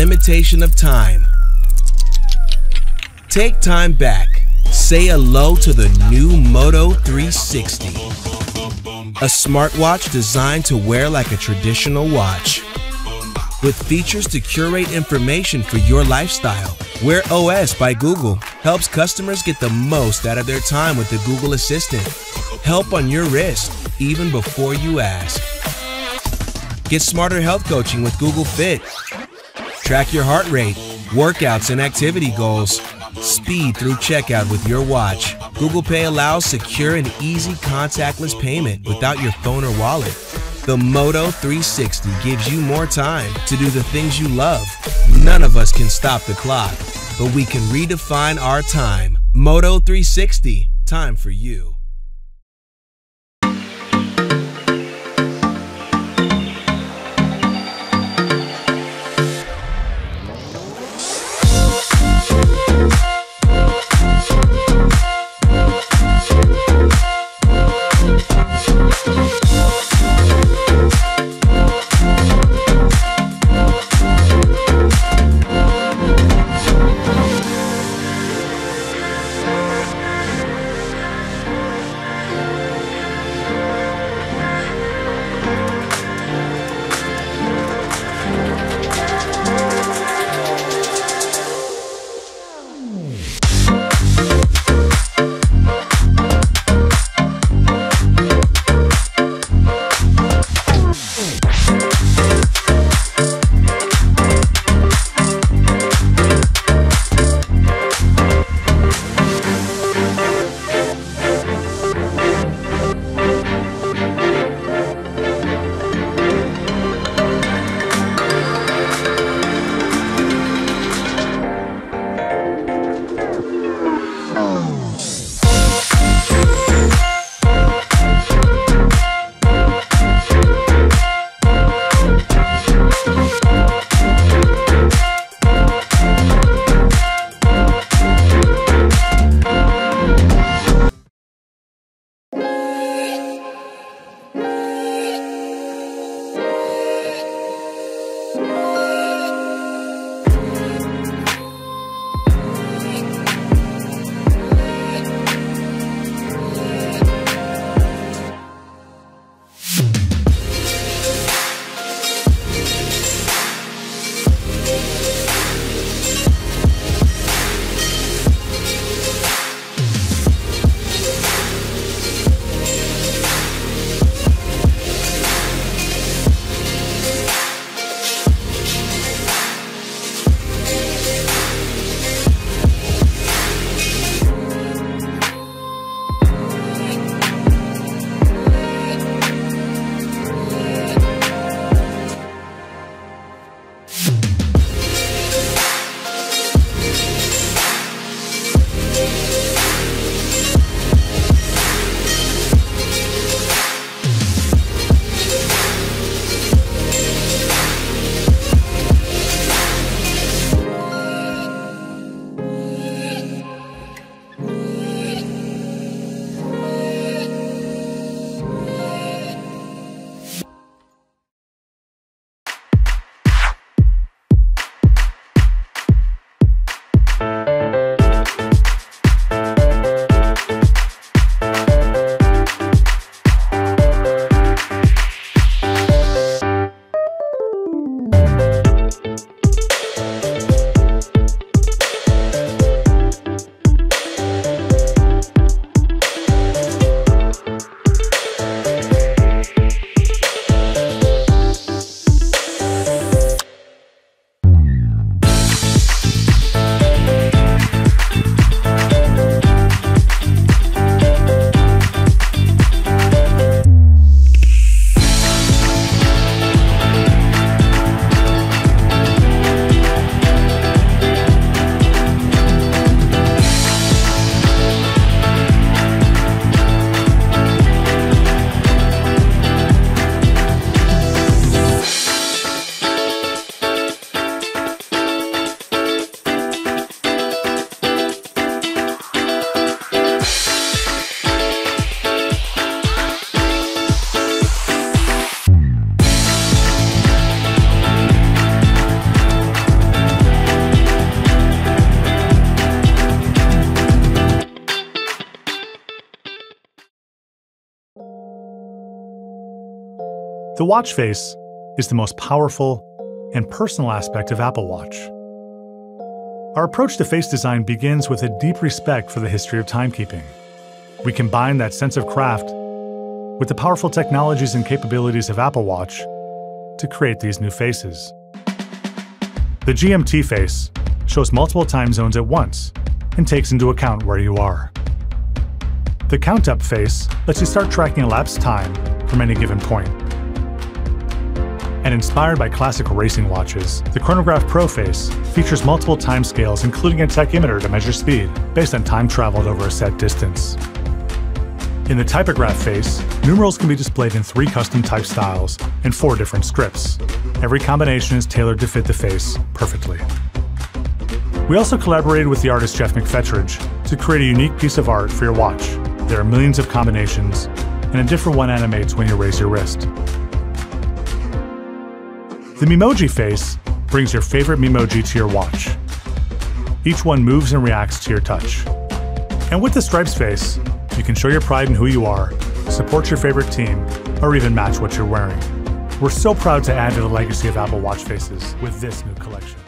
limitation of time. Take time back. Say hello to the new Moto 360. A smartwatch designed to wear like a traditional watch. With features to curate information for your lifestyle, Wear OS by Google helps customers get the most out of their time with the Google Assistant. Help on your wrist, even before you ask. Get smarter health coaching with Google Fit. Track your heart rate, workouts, and activity goals. Speed through checkout with your watch. Google Pay allows secure and easy contactless payment without your phone or wallet. The Moto 360 gives you more time to do the things you love. None of us can stop the clock, but we can redefine our time. Moto 360, time for you. The watch face is the most powerful and personal aspect of Apple Watch. Our approach to face design begins with a deep respect for the history of timekeeping. We combine that sense of craft with the powerful technologies and capabilities of Apple Watch to create these new faces. The GMT face shows multiple time zones at once and takes into account where you are. The Count Up face lets you start tracking elapsed time from any given point. And inspired by classic racing watches, the Chronograph Pro face features multiple time scales including a tachymeter to measure speed based on time traveled over a set distance. In the typograph face, numerals can be displayed in three custom type styles and four different scripts. Every combination is tailored to fit the face perfectly. We also collaborated with the artist Geoff McFetridge to create a unique piece of art for your watch there are millions of combinations, and a different one animates when you raise your wrist. The Memoji face brings your favorite Memoji to your watch. Each one moves and reacts to your touch. And with the Stripes face, you can show your pride in who you are, support your favorite team, or even match what you're wearing. We're so proud to add to the legacy of Apple Watch faces with this new collection.